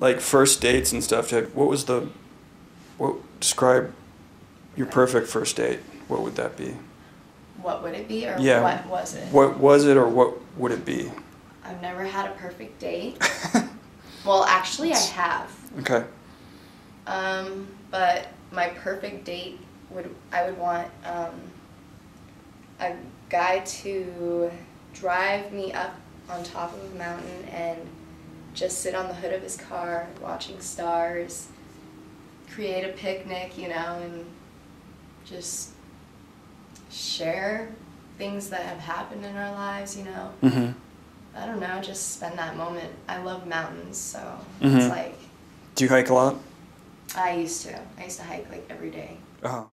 like first dates and stuff. like, What was the, what describe your perfect first date? What would that be? What would it be or Yeah. what was it? What was it or what would it be? I've never had a perfect date. well, actually, I have. Okay. Um, but my perfect date would I would want um, a guy to drive me up on top of a mountain and just sit on the hood of his car watching stars, create a picnic, you know, and just share things that have happened in our lives, you know. Mm-hmm. I don't know, just spend that moment. I love mountains, so Mhm. it's like Do you hike a lot? I used to. I used to hike like every day. Uh-huh.